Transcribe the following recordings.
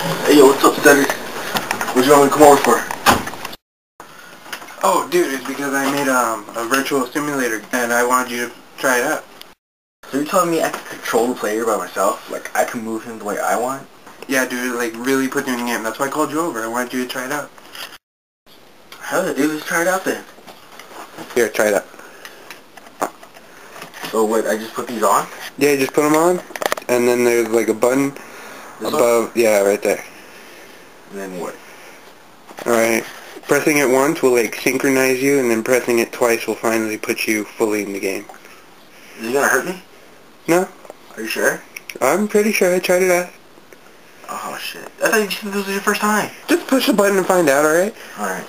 Hey, yo, what's up, Stutters? What you want me to come over for? Oh, dude, it's because I made um, a virtual simulator and I wanted you to try it out. So you're telling me I can control the player by myself? Like, I can move him the way I want? Yeah, dude, like really put you in the game. That's why I called you over. I wanted you to try it out. Hell yeah, dude, let's try it out then. Here, try it out. So what, I just put these on? Yeah, just put them on, and then there's like a button above. Yeah, right there. And then what? All right. Pressing it once will like synchronize you, and then pressing it twice will finally put you fully in the game. Is he gonna hurt me? No, Are you sure? I'm pretty sure I tried it out. Oh shit. I thought you said this was your first time. Just push the button and find out, alright? Alright.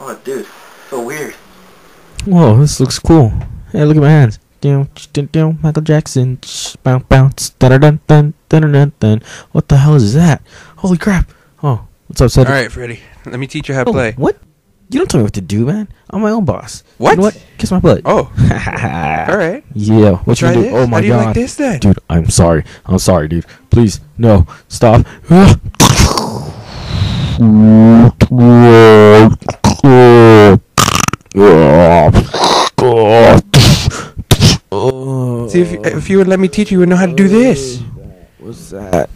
Oh, dude. So weird. Whoa, this looks cool. Hey, look at my hands. Michael Jackson. Bounce, bounce. Dun, dun, dun, dun, dun, dun. What the hell is that? Holy crap. Oh, what's up, Cedric? Alright, Freddy. Let me teach you how to Oh, play. What? You don't tell me what to do, man. I'm my own boss. What? You know what? Kiss my butt. Oh, alright. Yeah, what Try you gonna this? do? Oh my how do you god. like this then? Dude, I'm sorry. I'm sorry, dude. Please, no. Stop. See, if, if you would let me teach you, you would know how to do this. What's that?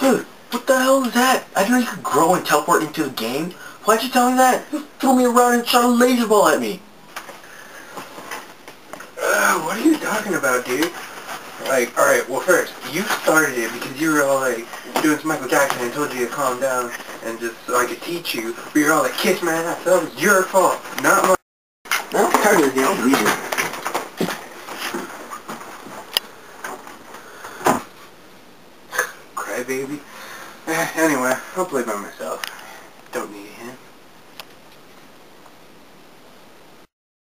Dude, what the hell is that? I didn't know you could grow and teleport into the game. Why'd you tell me that? You threw me around and shot a laser ball at me. Uh, what are you talking about, dude? Like, alright, well first, you started it because you were all like, doing some Michael Jackson and told you to calm down and just so I could teach you, but you're all like, kiss my ass, that was your fault, not mine. Game. I'm leaving. Crybaby. Eh, anyway, I'll play by myself. Don't need